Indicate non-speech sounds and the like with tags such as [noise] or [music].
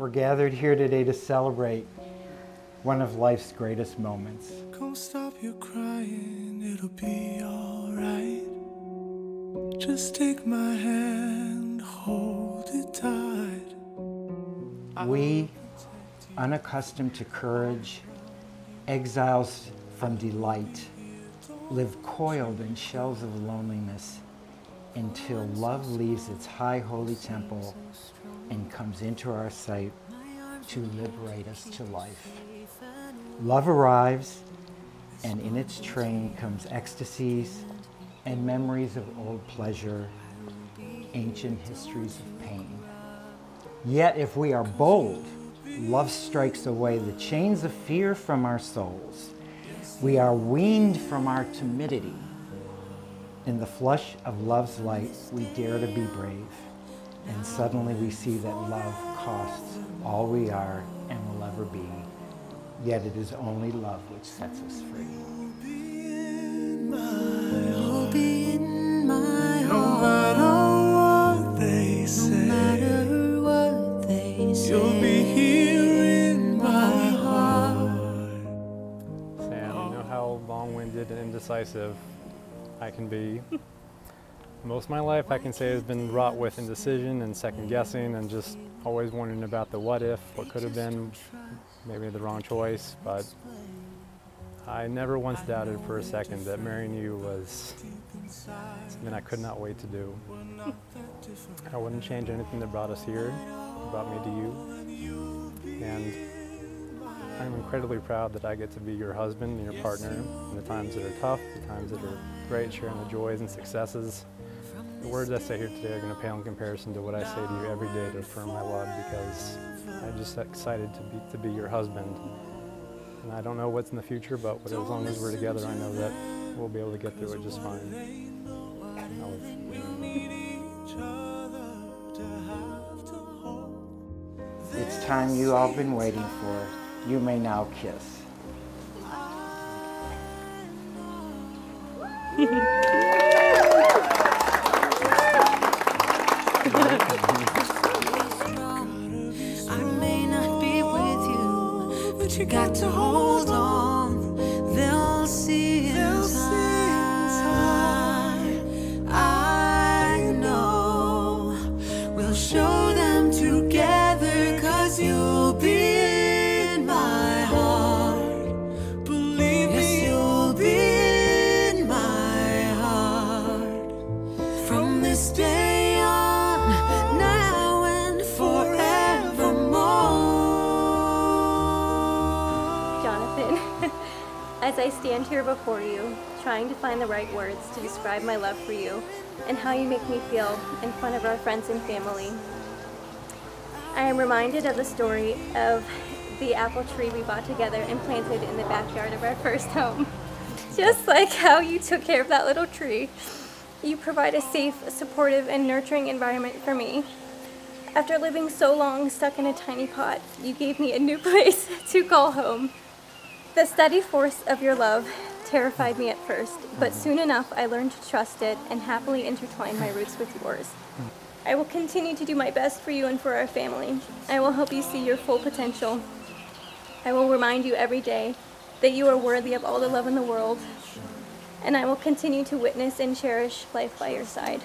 We're gathered here today to celebrate one of life's greatest moments. Don't stop your crying, it'll be alright. Just take my hand, hold it tight. We, unaccustomed to courage, exiles from delight, live coiled in shells of loneliness until love leaves its high holy temple and comes into our sight to liberate us to life. Love arrives, and in its train comes ecstasies and memories of old pleasure, ancient histories of pain. Yet if we are bold, love strikes away the chains of fear from our souls. We are weaned from our timidity. In the flush of love's light, we dare to be brave. And suddenly we see that love costs all we are and will ever be. Yet it is only love which sets us free. You'll be in my No matter what they say, matter what they say. you'll be here in my heart. Sam, you know how long-winded and indecisive I can be. [laughs] Most of my life, I can say, has been wrought with indecision and second guessing and just always wondering about the what if, what could have been, maybe the wrong choice. But I never once doubted for a second that marrying you was something I could not wait to do. I wouldn't change anything that brought us here, brought me to you. And I'm incredibly proud that I get to be your husband and your partner in the times that are tough, the times that are great, sharing the joys and successes. The words I say here today are going to pale in comparison to what I say to you every day to affirm my love because I'm just excited to be, to be your husband. And I don't know what's in the future, but as long as we're together, I know that we'll be able to get through it just fine. And It's time you all been waiting for. You may now kiss. [laughs] you, got to hold on. They'll see in time. I know we'll show them together, cause you'll be in my heart. Believe Yes, me, you'll be in my heart from this day [laughs] as I stand here before you, trying to find the right words to describe my love for you and how you make me feel in front of our friends and family, I am reminded of the story of the apple tree we bought together and planted in the backyard of our first home. [laughs] Just like how you took care of that little tree, you provide a safe, supportive, and nurturing environment for me. After living so long stuck in a tiny pot, you gave me a new [laughs] place to call home. The steady force of your love terrified me at first, but mm-hmm. soon enough I learned to trust it and happily intertwine my roots with yours. Mm-hmm. I will continue to do my best for you and for our family. I will help you see your full potential. I will remind you every day that you are worthy of all the love in the world. And I will continue to witness and cherish life by your side.